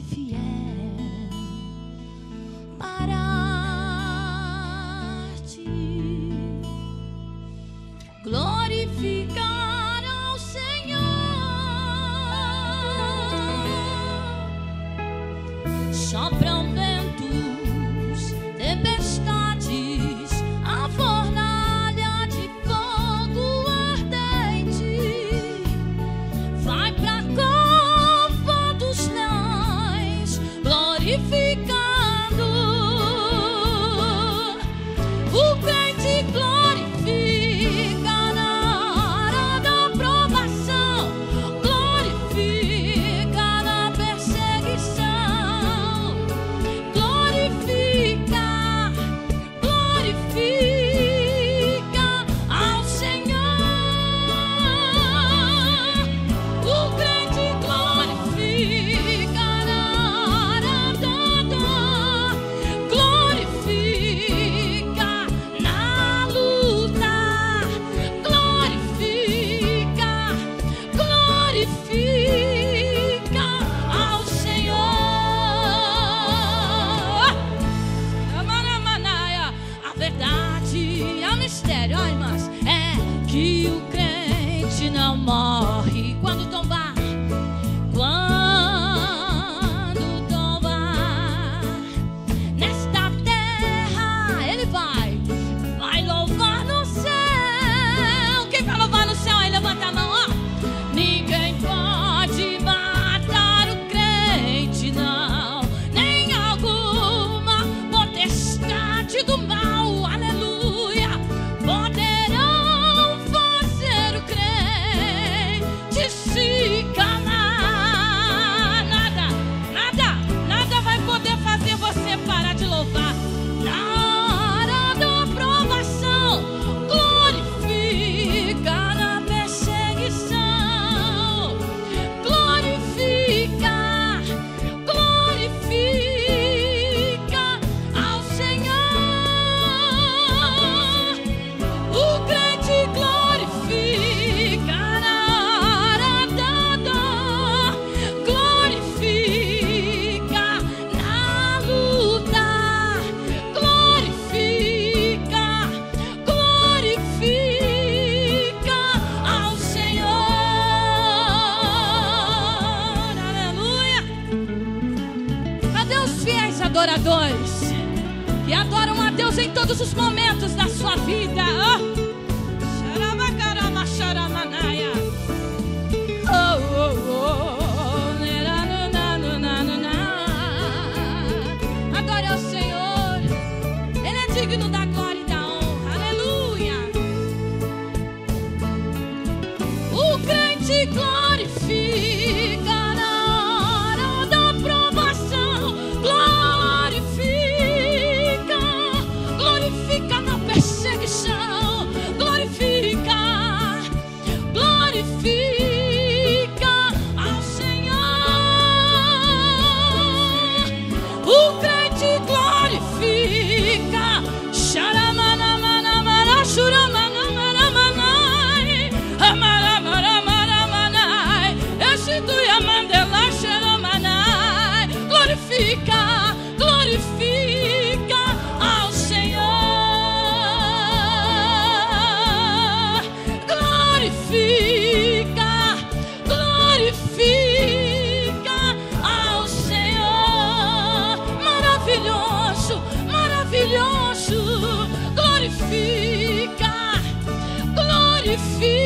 justifica. sério, é que o crente não morre. adoradores que adoram a Deus em todos os momentos da sua vida. Ah! Oh. oh, oh Adore o Senhor, Ele é digno da glória e da honra. Aleluia. O grande glorifica. fut